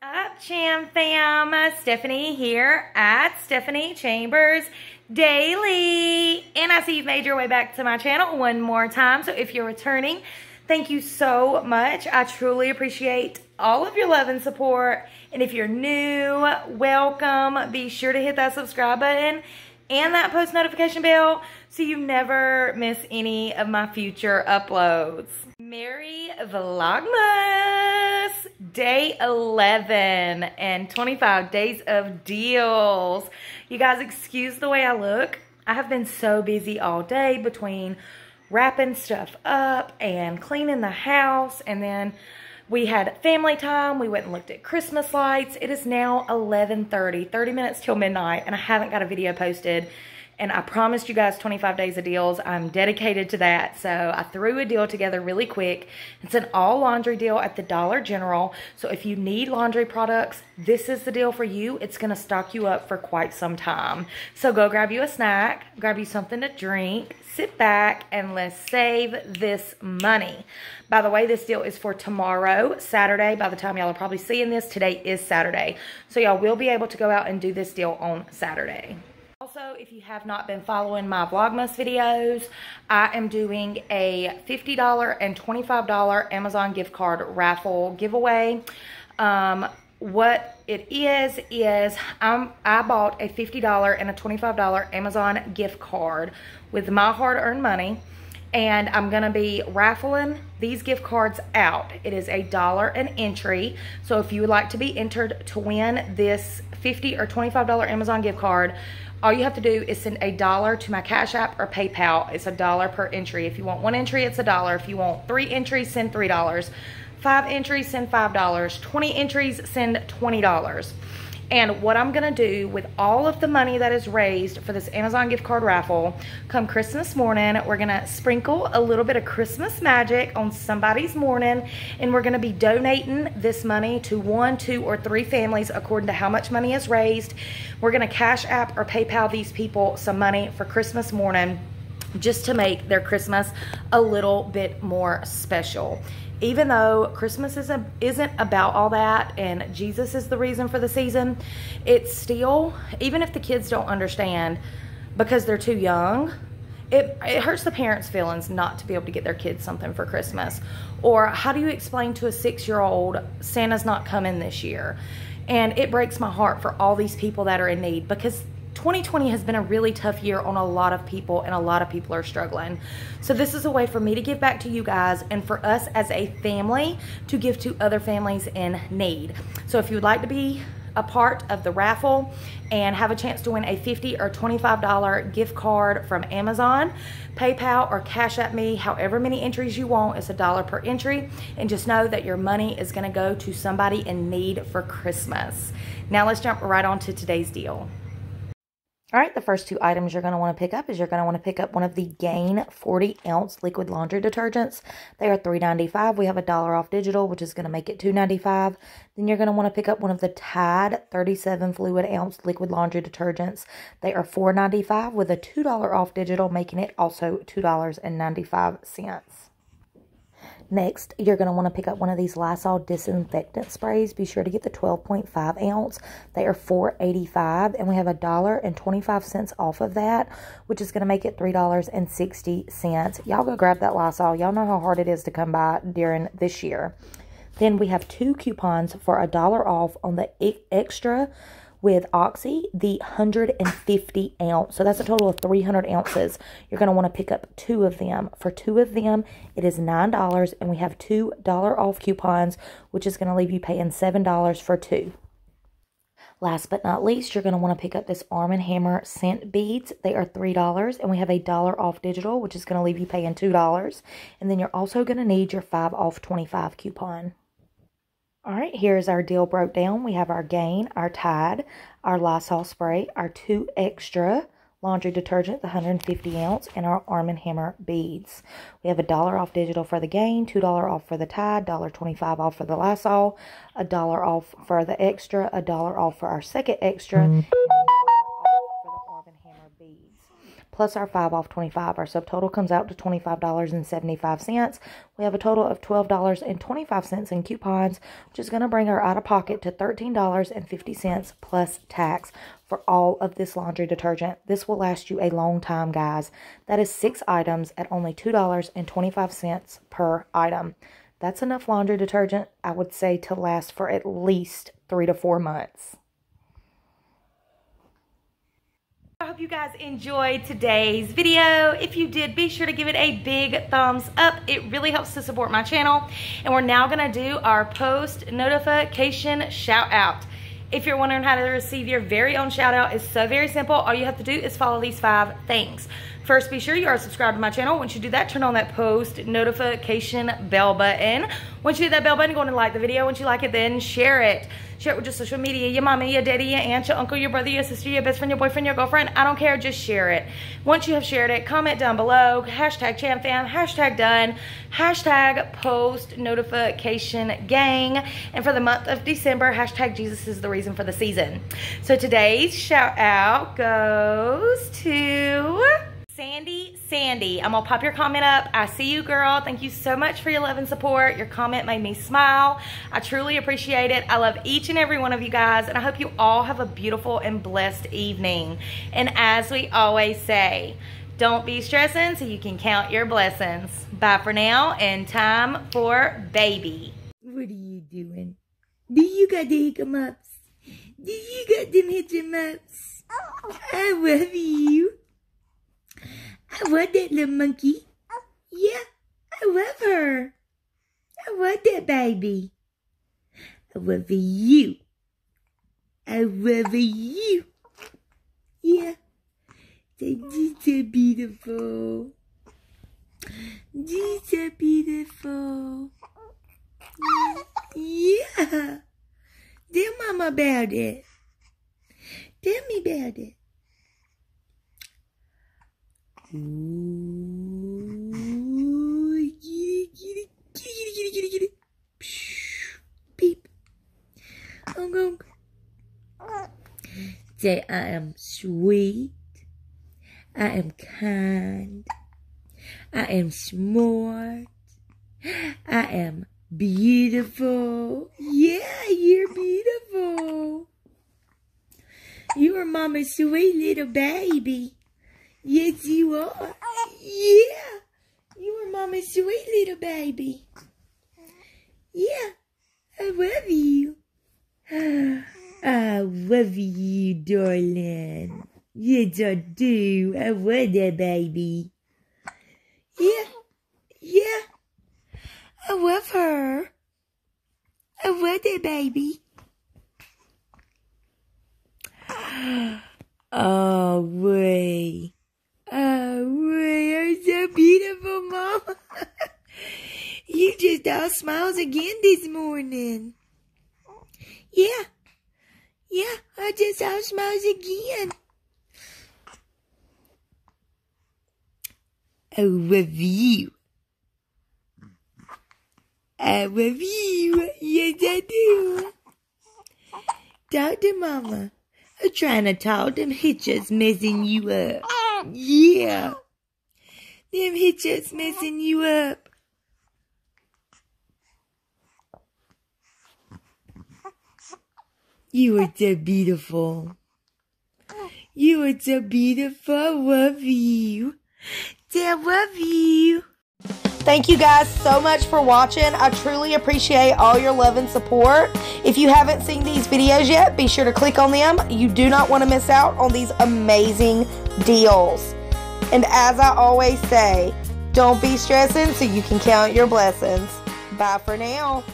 Up, Cham Fam? Stephanie here at Stephanie Chambers Daily. And I see you've made your way back to my channel one more time. So if you're returning, thank you so much. I truly appreciate all of your love and support. And if you're new, welcome. Be sure to hit that subscribe button and that post notification bell so you never miss any of my future uploads. Merry Vlogmas! Day 11 and 25 days of deals. You guys, excuse the way I look. I have been so busy all day between wrapping stuff up and cleaning the house and then we had family time. We went and looked at Christmas lights. It is now 11.30, 30 minutes till midnight, and I haven't got a video posted. And I promised you guys 25 days of deals. I'm dedicated to that. So I threw a deal together really quick. It's an all laundry deal at the Dollar General. So if you need laundry products, this is the deal for you. It's going to stock you up for quite some time. So go grab you a snack, grab you something to drink, sit back, and let's save this money. By the way, this deal is for tomorrow, Saturday. By the time y'all are probably seeing this, today is Saturday. So y'all will be able to go out and do this deal on Saturday. Also, if you have not been following my Vlogmas videos, I am doing a $50 and $25 Amazon gift card raffle giveaway. Um, what it is, is I'm, I bought a $50 and a $25 Amazon gift card with my hard-earned money and I'm gonna be raffling these gift cards out. It is a dollar an entry. So if you would like to be entered to win this 50 or $25 Amazon gift card, all you have to do is send a dollar to my Cash App or PayPal. It's a dollar per entry. If you want one entry, it's a dollar. If you want three entries, send $3. Five entries, send $5. 20 entries, send $20. And what I'm gonna do with all of the money that is raised for this Amazon gift card raffle, come Christmas morning, we're gonna sprinkle a little bit of Christmas magic on somebody's morning, and we're gonna be donating this money to one, two, or three families according to how much money is raised. We're gonna cash app or PayPal these people some money for Christmas morning just to make their Christmas a little bit more special even though Christmas isn't, isn't about all that and Jesus is the reason for the season, it's still, even if the kids don't understand because they're too young, it, it hurts the parents' feelings not to be able to get their kids something for Christmas. Or how do you explain to a six-year-old, Santa's not coming this year? And it breaks my heart for all these people that are in need because 2020 has been a really tough year on a lot of people and a lot of people are struggling. So this is a way for me to give back to you guys and for us as a family to give to other families in need. So if you would like to be a part of the raffle and have a chance to win a $50 or $25 gift card from Amazon, PayPal, or Cash App Me, however many entries you want. It's a dollar per entry. And just know that your money is going to go to somebody in need for Christmas. Now let's jump right on to today's deal. All right, the first two items you're going to want to pick up is you're going to want to pick up one of the Gain 40 ounce liquid laundry detergents. They are $3.95. We have a dollar off digital, which is going to make it $2.95. Then you're going to want to pick up one of the Tide 37 fluid ounce liquid laundry detergents. They are $4.95 with a $2 off digital, making it also $2.95. Next, you're going to want to pick up one of these Lysol disinfectant sprays. Be sure to get the 12.5 ounce. They are $4.85 and we have a dollar and 25 cents off of that, which is going to make it $3.60. Y'all go grab that Lysol. Y'all know how hard it is to come by during this year. Then we have two coupons for a dollar off on the Xtra with Oxy, the 150 ounce. So that's a total of 300 ounces. You're going to want to pick up two of them. For two of them, it is $9, and we have $2 off coupons, which is going to leave you paying $7 for two. Last but not least, you're going to want to pick up this Arm & Hammer scent beads. They are $3, and we have a dollar off digital, which is going to leave you paying $2. And then you're also going to need your 5 off 25 coupon. All right, here's our deal broke down. We have our Gain, our Tide, our Lysol spray, our two Xtra laundry detergent, the 150 ounce, and our Arm & Hammer beads. We have a dollar off digital for the Gain, $2 off for the Tide, $1.25 off for the Lysol, a dollar off for the Xtra, a dollar off for our second Xtra, mm -hmm plus our 5 off 25. Our subtotal comes out to $25.75. We have a total of $12.25 in coupons, which is going to bring our out of pocket to $13.50 plus tax for all of this laundry detergent. This will last you a long time, guys. That is six items at only $2.25 per item. That's enough laundry detergent, I would say, to last for at least three to four months. I hope you guys enjoyed today's video. If you did, be sure to give it a big thumbs up. It really helps to support my channel. And we're now gonna do our post notification shout out. If you're wondering how to receive your very own shout out, it's so very simple. All you have to do is follow these five things. First, be sure you are subscribed to my channel. Once you do that, turn on that post notification bell button. Once you hit that bell button, go on and like the video. Once you like it, then share it. Share it with your social media, your mommy, your daddy, your aunt, your uncle, your brother, your sister, your best friend, your boyfriend, your girlfriend. I don't care, just share it. Once you have shared it, comment down below, hashtag ChamFam, hashtag done, hashtag post notification gang. And for the month of December, hashtag Jesus is the reason for the season. So today's shout out goes to... Sandy, Sandy, I'm gonna pop your comment up. I see you, girl. Thank you so much for your love and support. Your comment made me smile. I truly appreciate it. I love each and every one of you guys, and I hope you all have a beautiful and blessed evening. And as we always say, don't be stressing so you can count your blessings. Bye for now, and time for baby. What are you doing? Do you got the hiccups? Do you got them hiccups? Oh. I love you. I want that little monkey. Yeah, I love her. I want that baby. I love you. I love you. Yeah. That's so beautiful. She's so beautiful. Yeah. Tell mama about it. Tell me about it. Ooh, it, get it, get it, get it. Psh, beep. I'm. Say I am sweet. I am kind. I am smart. I am beautiful. Yeah, you're beautiful. You are mama's sweet little baby. Yes, you are. Yeah. You are mama's sweet little baby. Yeah. I love you. I love you, darling. Yes, I do. I love that baby. Yeah. Yeah. I love her. I love that baby. Oh, way. Oh, you're so beautiful, Mama. All smiles again this morning. Yeah. Yeah, I just all smiles again. You. I love you. Yes, I do. To Mama. I'm trying to talk. Them hitches messing you up. Yeah. Them hitches messing you up. You are so beautiful. You are so beautiful. I love you. I love you. Thank you guys so much for watching. I truly appreciate all your love and support. If you haven't seen these videos yet, be sure to click on them. You do not want to miss out on these amazing deals. And as I always say, don't be stressing so you can count your blessings. Bye for now.